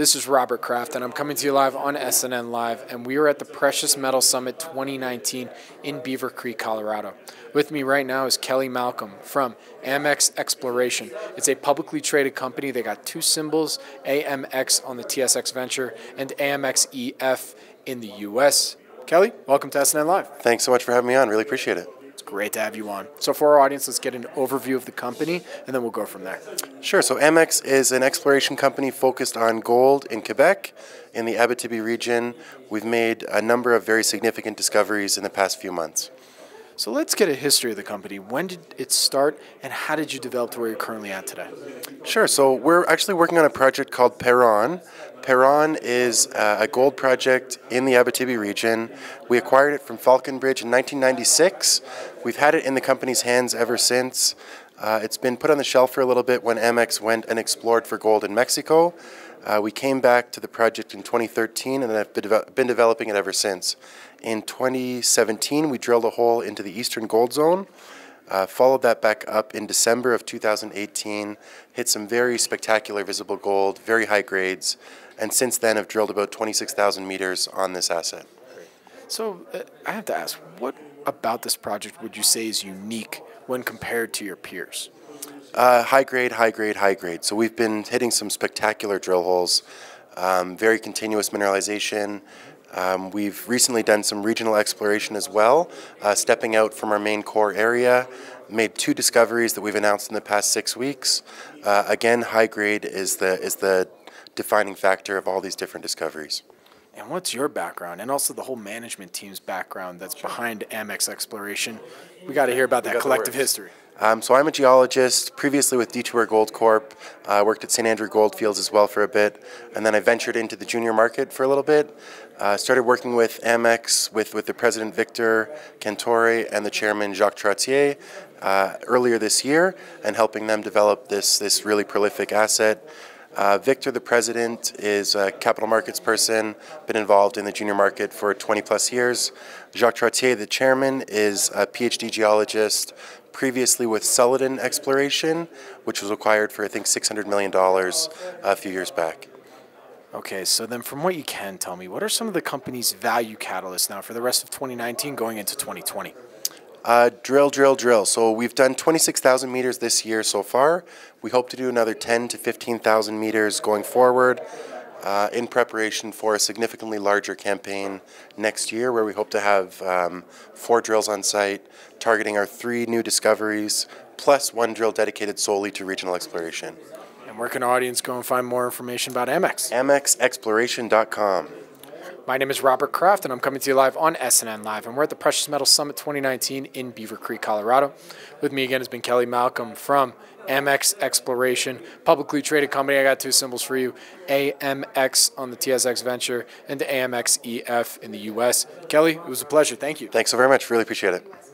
This is Robert Kraft, and I'm coming to you live on SNN Live, and we are at the Precious Metal Summit 2019 in Beaver Creek, Colorado. With me right now is Kelly Malcolm from Amex Exploration. It's a publicly traded company. They got two symbols, AMX on the TSX Venture and AMXEF in the US. Kelly, welcome to SNN Live. Thanks so much for having me on. Really appreciate it. Great to have you on. So, for our audience, let's get an overview of the company and then we'll go from there. Sure. So, Amex is an exploration company focused on gold in Quebec, in the Abitibi region. We've made a number of very significant discoveries in the past few months. So, let's get a history of the company. When did it start and how did you develop to where you're currently at today? Sure. So, we're actually working on a project called Perron. Perron is uh, a gold project in the Abitibi region. We acquired it from Falconbridge in 1996. We've had it in the company's hands ever since. Uh, it's been put on the shelf for a little bit when Amex went and explored for gold in Mexico. Uh, we came back to the project in 2013 and I've been, de- been developing it ever since. In 2017, we drilled a hole into the Eastern Gold Zone. Uh, followed that back up in December of 2018, hit some very spectacular visible gold, very high grades, and since then have drilled about 26,000 meters on this asset. So uh, I have to ask, what about this project would you say is unique when compared to your peers? Uh, high grade, high grade, high grade. So we've been hitting some spectacular drill holes, um, very continuous mineralization. Um, we've recently done some regional exploration as well, uh, stepping out from our main core area. Made two discoveries that we've announced in the past six weeks. Uh, again, high grade is the is the defining factor of all these different discoveries. And what's your background, and also the whole management team's background that's behind Amex Exploration? We got to hear about that collective history. Um, so I'm a geologist, previously with Detour Gold Corp. I uh, worked at St. Andrew Goldfields as well for a bit, and then I ventured into the junior market for a little bit. Uh, started working with Amex, with, with the president Victor Cantore and the chairman Jacques Trottier uh, earlier this year, and helping them develop this, this really prolific asset. Uh, Victor, the president, is a capital markets person, been involved in the junior market for 20 plus years. Jacques Trottier, the chairman, is a PhD geologist, previously with Celadon Exploration, which was acquired for, I think, $600 million a few years back. Okay, so then from what you can tell me, what are some of the company's value catalysts now for the rest of 2019 going into 2020? Uh, drill, drill, drill. So we've done 26,000 meters this year so far. We hope to do another 10 to 15,000 meters going forward uh, in preparation for a significantly larger campaign next year where we hope to have um, four drills on site targeting our three new discoveries plus one drill dedicated solely to regional exploration. And where can our audience go and find more information about Amex? AmexExploration.com. My name is Robert Kraft, and I'm coming to you live on SNN Live. And we're at the Precious Metal Summit 2019 in Beaver Creek, Colorado. With me again has been Kelly Malcolm from Amex Exploration, publicly traded company. I got two symbols for you AMX on the TSX Venture and AMXEF in the US. Kelly, it was a pleasure. Thank you. Thanks so very much. Really appreciate it.